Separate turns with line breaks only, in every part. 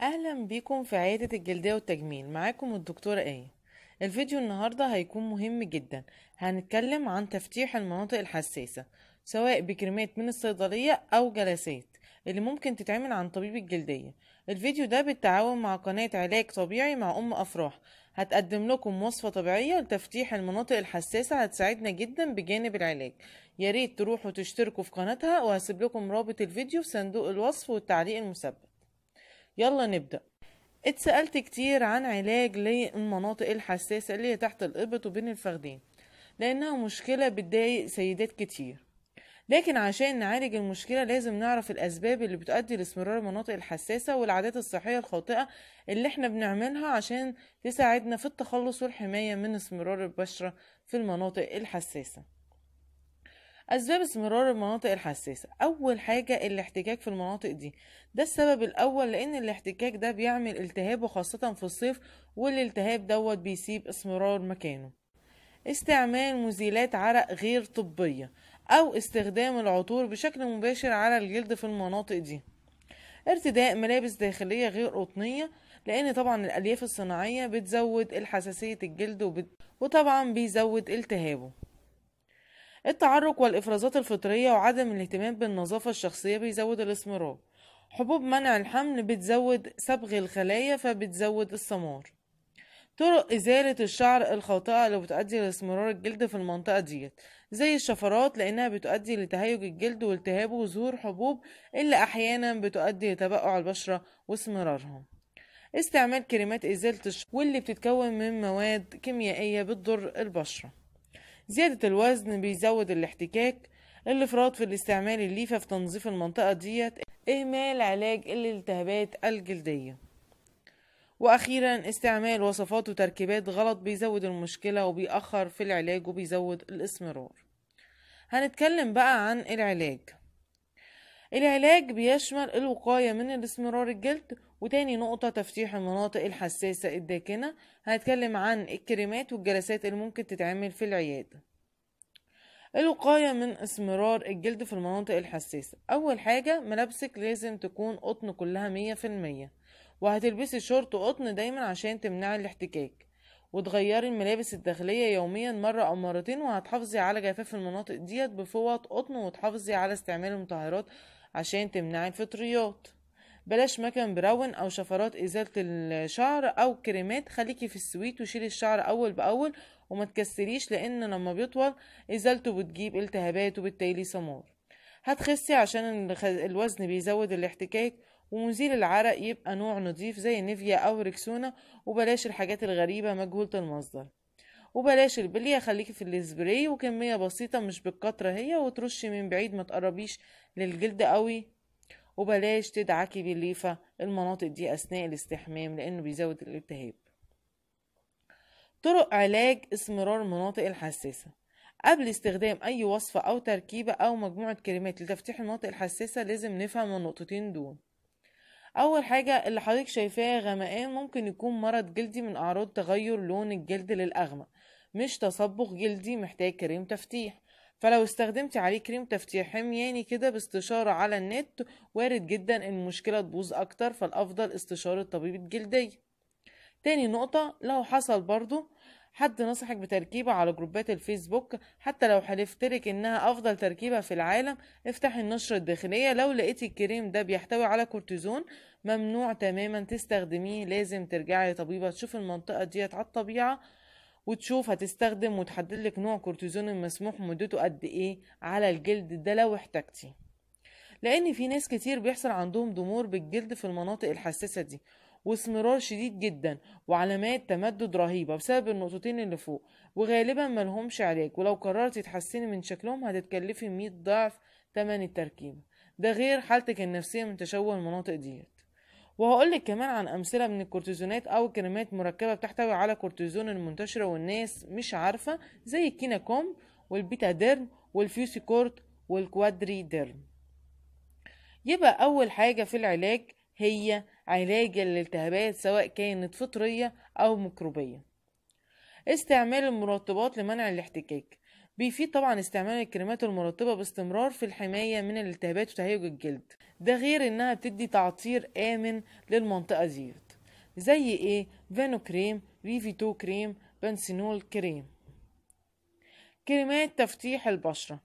أهلا بيكم في عيادة الجلدية والتجميل. معاكم الدكتورة آية. الفيديو النهاردة هيكون مهم جدا. هنتكلم عن تفتيح المناطق الحساسة سواء بكريمات من الصيدلية أو جلسات اللي ممكن تتعمل عن طبيب الجلدية. الفيديو ده بالتعاون مع قناة علاج طبيعي مع أم أفراح. هتقدم لكم وصفة طبيعية لتفتيح المناطق الحساسة. هتساعدنا جدا بجانب العلاج. يا ريت تروحوا تشتركوا في قناتها وهسيب لكم رابط الفيديو في صندوق الوصف والتعليق المثبت يلا نبدأ. اتسألت كتير عن علاج للمناطق الحساسة اللي هي تحت الإبط وبين الفخدين لأنها مشكلة بتضايق سيدات كتير. لكن عشان نعالج المشكلة لازم نعرف الأسباب اللي بتؤدي لاستمرار المناطق الحساسة والعادات الصحية الخاطئة اللي إحنا بنعملها عشان تساعدنا في التخلص والحماية من استمرار البشرة في المناطق الحساسة. أسباب استمرار المناطق الحساسة. أول حاجة الاحتكاك في المناطق دي. ده السبب الأول لأن الاحتكاك ده بيعمل التهاب وخاصة في الصيف والالتهاب دوت بيسيب اسمرار مكانه. استعمال مزيلات عرق غير طبية أو استخدام العطور بشكل مباشر على الجلد في المناطق دي. ارتداء ملابس داخلية غير قطنية لأن طبعا الألياف الصناعية بتزود الحساسية الجلد وبت... وطبعا بيزود التهابه. التعرق والإفرازات الفطرية وعدم الاهتمام بالنظافة الشخصية بيزود الاسمرار حبوب منع الحمل بتزود صبغ الخلايا فبتزود السمار. طرق إزالة الشعر الخاطئة اللي بتؤدي لاسمرار الجلد في المنطقة ديت زي الشفرات لأنها بتؤدي لتهيج الجلد والتهابه وظهور حبوب اللي أحيانا بتؤدي لتبقع البشرة واسمرارها استعمال كريمات إزالة الشعر واللي بتتكون من مواد كيميائية بتضر البشرة. زيادة الوزن بيزود الاحتكاك الإفراط في الاستعمال الليفة في تنظيف المنطقة ديت إهمال علاج الالتهابات الجلدية. وأخيرا استعمال وصفات وتركيبات غلط بيزود المشكلة وبيأخر في العلاج وبيزود الاسمرار هنتكلم بقى عن العلاج. العلاج بيشمل الوقاية من الاسمرار الجلد وتاني نقطة تفتيح المناطق الحساسة الداكنة. هنتكلم عن الكريمات والجلسات اللي ممكن تتعمل في العيادة. الوقاية من اسمرار الجلد في المناطق الحساسة. أول حاجة ملابسك لازم تكون قطن كلها مية في المية وهتلبسي شورت قطن دايما عشان تمنعي الاحتكاك. وتغيري الملابس الداخلية يوميا مرة أو مرتين وهتحافظي على جفاف المناطق ديت بفوط قطن وتحافظي على استعمال المطهرات عشان تمنعي الفطريات. بلاش مكن براون أو شفرات إزالة الشعر أو كريمات خليكي في ال sweet وشيلي الشعر أول بأول وما تكسليش لأن لما بيطول إزالته بتجيب التهابات وبالتالي سمار. هتخسي عشان الوزن بيزود الاحتكاك ومزيل العرق يبقى نوع نظيف زي نيفيا أو ريكسونا وبلاش الحاجات الغريبة مجهولة المصدر. وبلاش البلية خليكي في السبراي وكمية بسيطة مش بالكترة هي وترشي من بعيد ما تقربيش للجلد قوي. وبلاش تدعكي بالليفة. المناطق دي أثناء الاستحمام لأنه بيزود الالتهاب. طرق علاج إسمرار المناطق الحساسة. قبل استخدام أي وصفة أو تركيبة أو مجموعة كريمات لتفتيح المناطق الحساسة لازم نفهم النقطتين دول. أول حاجة اللي حضرتك شايفاه غمقان ممكن يكون مرض جلدي من أعراض تغير لون الجلد للأغمق. مش تصبغ جلدي محتاج كريم تفتيح. فلو استخدمتي عليه كريم تفتيح حمياني كده باستشارة على النت وارد جدا إن المشكلة تبوظ أكتر فالأفضل استشارة طبيب الجلدية تاني نقطة لو حصل برضو حد نصحك بتركيبة على جروبات الفيسبوك حتى لو حلفتلك إنها أفضل تركيبة في العالم افتحي النشرة الداخلية. لو لقيتي الكريم ده بيحتوي على كورتيزون ممنوع تماما تستخدميه لازم ترجعي لطبيبة تشوف المنطقة ديت على الطبيعة. وتشوف هتستخدم وتحدد لك نوع كورتيزون المسموح مدته قد إيه على الجلد ده لو احتجتي. لأن في ناس كتير بيحصل عندهم ضمور بالجلد في المناطق الحساسة دي واسمرار شديد جدا وعلامات تمدد رهيبة بسبب النقطتين اللي فوق وغالبا ملهمش علاج ولو قررتي تحسني من شكلهم هتتكلفي مية ضعف تمن التركيبة ده غير حالتك النفسية من تشوه المناطق ديت. وهقولك كمان عن أمثلة من الكورتيزونات أو كريمات مركبة بتحتوي على كورتيزون المنتشرة والناس مش عارفة زي الكيناكومب والبيتا ديرم والفيوسيكورت والكوادري ديرم. يبقى أول حاجة في العلاج هي علاج الالتهابات سواء كانت فطرية أو ميكروبية. استعمال المرطبات لمنع الاحتكاك. بيفيد طبعا استعمال الكريمات المرطبة باستمرار في الحماية من الالتهابات وتهيج الجلد. ده غير إنها بتدي تعطير آمن للمنطقة ديت زي إيه؟ فانو كريم ريفيتو كريم بنسينول كريم. كريمات تفتيح البشرة.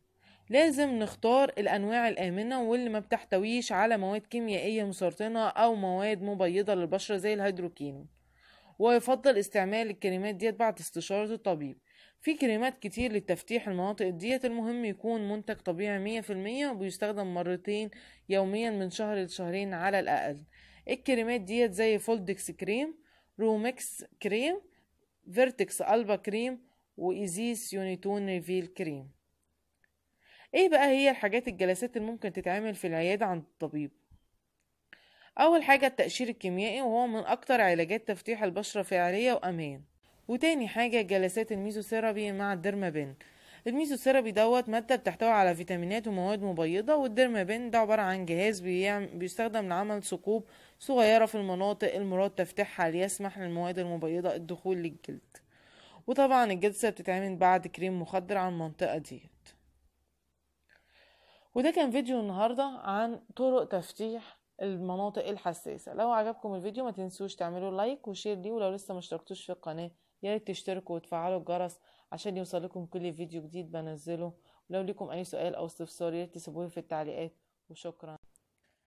لازم نختار الأنواع الآمنة واللي ما بتحتويش على مواد كيميائية مسرطنة أو مواد مبيضة للبشرة زي الهيدروكينون ويفضل استعمال الكريمات ديت بعد استشارة الطبيب. في كريمات كتير لتفتيح المناطق ديت المهم يكون منتج طبيعي مية في المية وبيستخدم مرتين يوميا من شهر لشهرين على الأقل. الكريمات ديت زي فولدكس كريم رومكس كريم فيرتكس ألبا كريم وإيزيس يونيتون ريفيل كريم. إيه بقى هي الحاجات الجلسات اللي ممكن تتعمل في العيادة عند الطبيب؟ أول حاجة التقشير الكيميائي وهو من أكتر علاجات تفتيح البشرة فعالية وأمان. وتاني حاجة جلسات الميزوثيرابي مع ال Dermapen. الميزوثيرابي دوت مادة بتحتوي على فيتامينات ومواد مبيضة وال Dermapen ده عبارة عن جهاز بيستخدم لعمل ثقوب صغيرة في المناطق المراد تفتيحها ليسمح للمواد المبيضة الدخول للجلد. وطبعا الجلسة بتتعمل بعد كريم مخدر على المنطقة ديت. وده كان فيديو النهاردة عن طرق تفتيح المناطق الحساسة. لو عجبكم الفيديو ما تنسوش تعملوا like و share ليه ولو لسه مشتركتوش في القناة ياريت تشتركوا وتفعلوا الجرس عشان يوصلكم كل فيديو جديد بنزله. ولو ليكم أي سؤال أو استفسار ياريت تسيبوه في التعليقات. وشكرا.